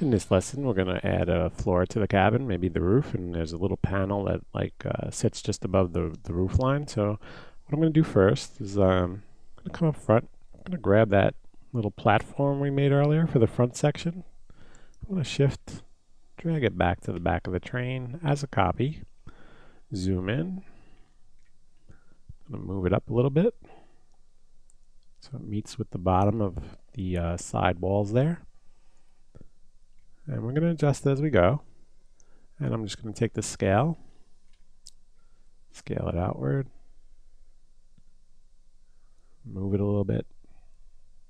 In this lesson, we're going to add a floor to the cabin, maybe the roof, and there's a little panel that like uh, sits just above the, the roof line. So what I'm going to do first is um, I'm going to come up front. I'm going to grab that little platform we made earlier for the front section. I'm going to shift, drag it back to the back of the train as a copy. Zoom in. I'm going to move it up a little bit so it meets with the bottom of the uh, side walls there. And we're going to adjust as we go. And I'm just going to take the scale, scale it outward, move it a little bit,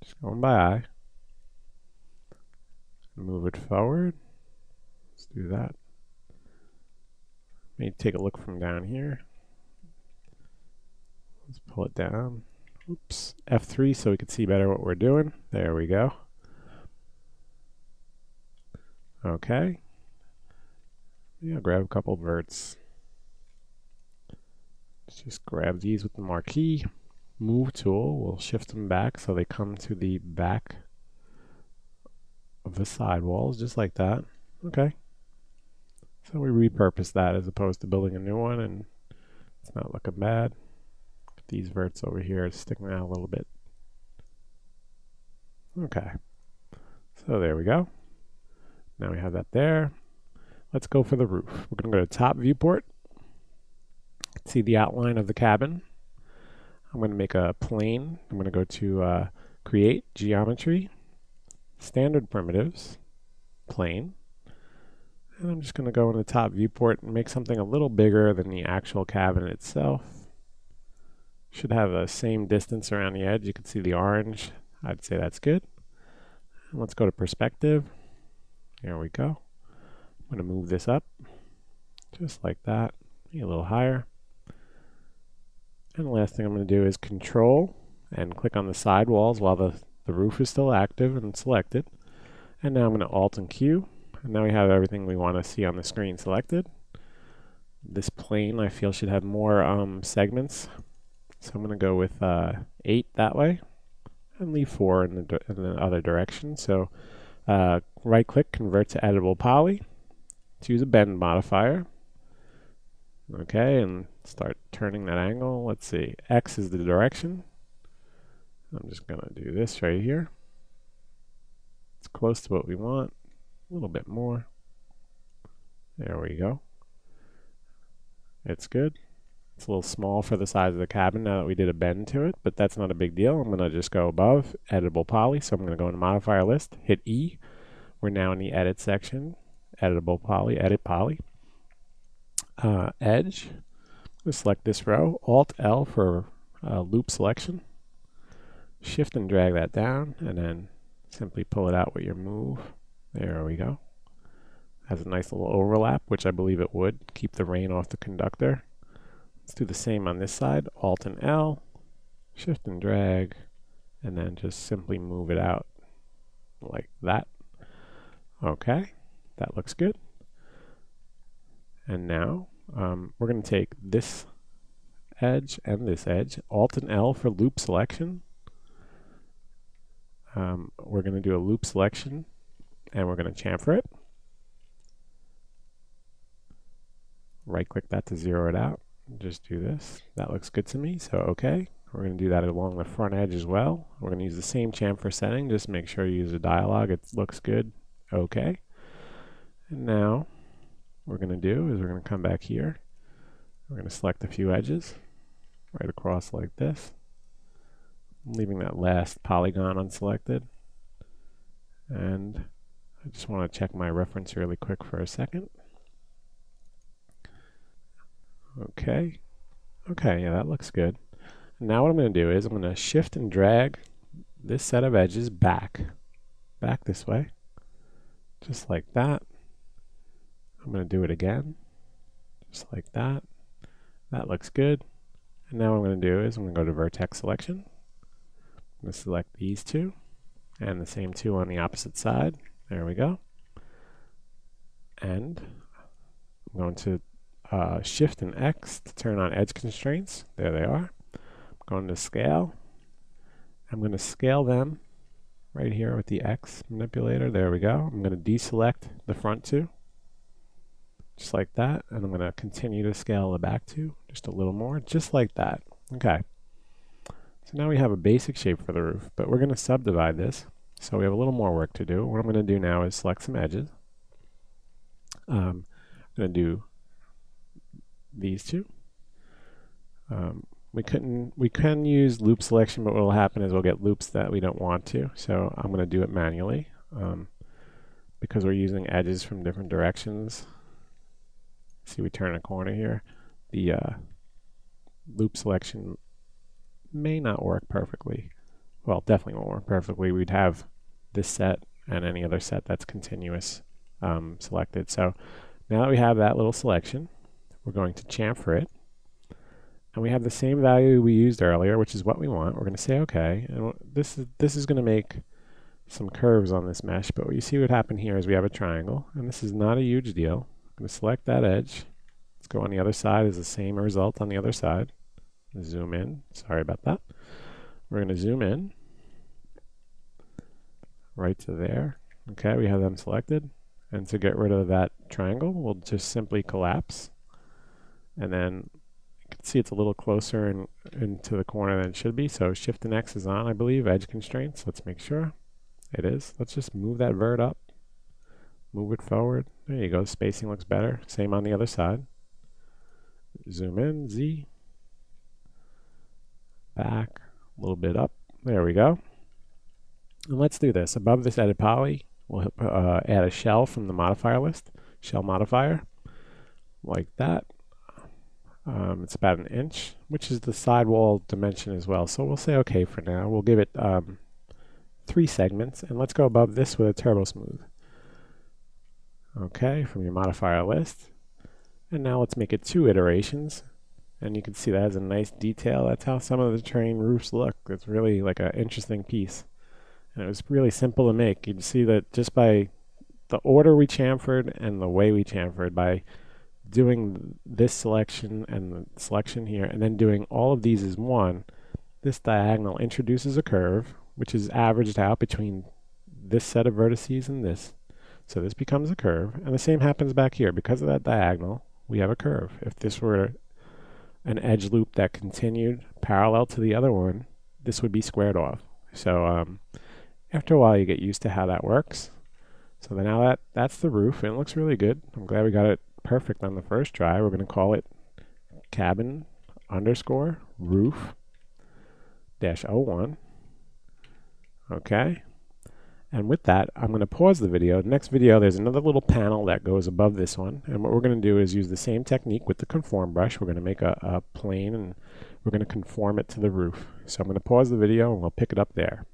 just going by eye. Move it forward. Let's do that. Maybe take a look from down here. Let's pull it down. Oops. F3 so we can see better what we're doing. There we go. Okay. Yeah, grab a couple verts. Let's just grab these with the marquee. Move tool, we'll shift them back so they come to the back of the side walls, just like that. Okay. So we repurpose that as opposed to building a new one and it's not looking bad. These verts over here sticking out a little bit. Okay. So there we go. Now we have that there. Let's go for the roof. We're going to go to top viewport. See the outline of the cabin. I'm going to make a plane. I'm going to go to uh, create geometry, standard primitives, plane. And I'm just going to go in the top viewport and make something a little bigger than the actual cabin itself. Should have the same distance around the edge. You can see the orange. I'd say that's good. And let's go to perspective. There we go. I'm going to move this up just like that, maybe a little higher. And the last thing I'm going to do is control and click on the side walls while the, the roof is still active and selected. And now I'm going to Alt and Q. And now we have everything we want to see on the screen selected. This plane I feel should have more um, segments. So I'm going to go with uh, 8 that way and leave 4 in the, in the other direction. So uh, right click, convert to editable poly. Choose a bend modifier. Okay, and start turning that angle. Let's see, X is the direction. I'm just going to do this right here. It's close to what we want. A little bit more. There we go. It's good. It's a little small for the size of the cabin now that we did a bend to it, but that's not a big deal. I'm going to just go above, editable poly. So I'm going to go into modifier list, hit E. We're now in the edit section, editable poly, edit poly. Uh, edge, select this row, Alt L for uh, loop selection. Shift and drag that down, and then simply pull it out with your move. There we go. Has a nice little overlap, which I believe it would. Keep the rain off the conductor. Let's do the same on this side. Alt and L, shift and drag, and then just simply move it out like that. Okay, that looks good. And now um, we're going to take this edge and this edge, Alt and L for loop selection. Um, we're going to do a loop selection and we're going to chamfer it. Right click that to zero it out just do this. That looks good to me, so okay. We're going to do that along the front edge as well. We're going to use the same chamfer setting. Just make sure you use a dialog. It looks good. Okay. And now what we're going to do is we're going to come back here. We're going to select a few edges right across like this. I'm leaving that last polygon unselected. And I just want to check my reference really quick for a second. Okay. Okay, yeah, that looks good. Now what I'm going to do is I'm going to shift and drag this set of edges back. Back this way. Just like that. I'm going to do it again. Just like that. That looks good. And now what I'm going to do is I'm going to go to vertex selection. I'm going to select these two and the same two on the opposite side. There we go. And I'm going to uh, Shift and X to turn on edge constraints. There they are. I'm going to scale. I'm going to scale them right here with the X manipulator. There we go. I'm going to deselect the front two, just like that. And I'm going to continue to scale the back two, just a little more, just like that. Okay. So now we have a basic shape for the roof, but we're going to subdivide this. So we have a little more work to do. What I'm going to do now is select some edges. Um, I'm going to do these two. Um, we couldn't we can use loop selection but what will happen is we'll get loops that we don't want to. So I'm going to do it manually um, because we're using edges from different directions. See we turn a corner here. The uh, loop selection may not work perfectly. Well definitely won't work perfectly. We'd have this set and any other set that's continuous um, selected. So now that we have that little selection we're going to chamfer it and we have the same value we used earlier, which is what we want. We're going to say OK, and this is this is going to make some curves on this mesh. But you see what happened here is we have a triangle, and this is not a huge deal. I'm going to select that edge. Let's go on the other side. Is the same result on the other side. Zoom in. Sorry about that. We're going to zoom in right to there. Okay, we have them selected. And to get rid of that triangle, we'll just simply collapse. And then you can see it's a little closer in, into the corner than it should be. So Shift and X is on, I believe, edge constraints. Let's make sure it is. Let's just move that vert up, move it forward. There you go. Spacing looks better. Same on the other side. Zoom in, Z. Back, a little bit up. There we go. And let's do this. Above this edit poly, we'll uh, add a shell from the modifier list, shell modifier, like that. Um, it's about an inch, which is the sidewall dimension as well. So we'll say okay for now. We'll give it um, three segments, and let's go above this with a turbo smooth. Okay, from your modifier list. And now let's make it two iterations. And you can see that has a nice detail. That's how some of the train roofs look. It's really like an interesting piece. And it was really simple to make. You can see that just by the order we chamfered and the way we chamfered, by doing this selection and the selection here, and then doing all of these as one, this diagonal introduces a curve, which is averaged out between this set of vertices and this. So this becomes a curve, and the same happens back here. Because of that diagonal, we have a curve. If this were an edge loop that continued parallel to the other one, this would be squared off. So um, after a while, you get used to how that works. So then now that that's the roof, and it looks really good. I'm glad we got it perfect on the first try. We're going to call it cabin underscore roof dash 01. Okay. And with that, I'm going to pause the video. Next video, there's another little panel that goes above this one. And what we're going to do is use the same technique with the conform brush. We're going to make a, a plane and we're going to conform it to the roof. So I'm going to pause the video and we'll pick it up there.